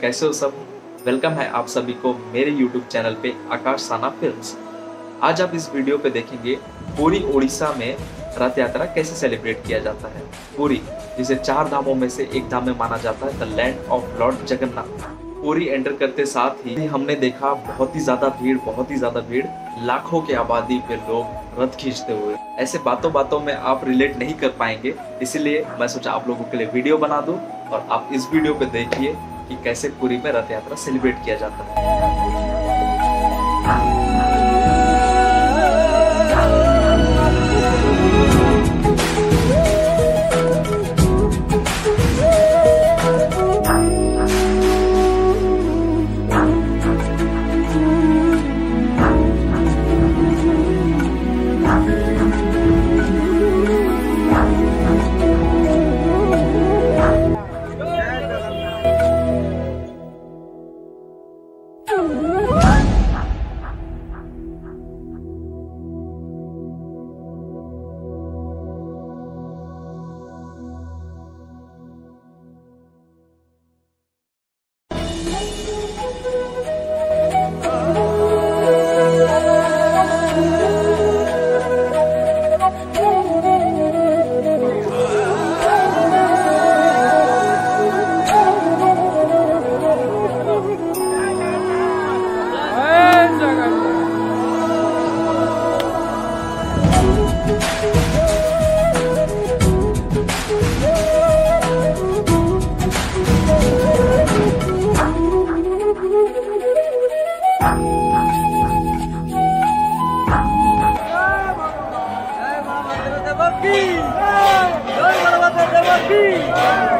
कैसे हो सब? वेलकम है आप सभी को मेरे यूट्यूब चैनल पे आकाश साना फिल्म्स आज आप इस वीडियो पे देखेंगे पूरी उड़ीसा में रथ यात्रा कैसे सेलिब्रेट किया जाता है। पूरी, जिसे चार धामों में से एक धाम में माना जाता है the land of lord Jagannath Puri enter करते साथ ही हमने देखा बहुत ही ज़्यादा भीड़, बहुत ही ज़्यादा भीड़, लाखों की आबादी पे लोग रथ खींचते हुए। ऐसे बातों बातों में आप रिलेट नहीं कर पाएँगे, इसीलिए मैं सोचा आप लोगों के लिए वीडियो बना दूँ और आप इस वीडियो पे देखिए कि कैसे पुरी में रथ यात्रा सेलिब्रेट किया जाता है। Jabaki! Jai Jabaki! Jai Jabaki! Jai Jabaki!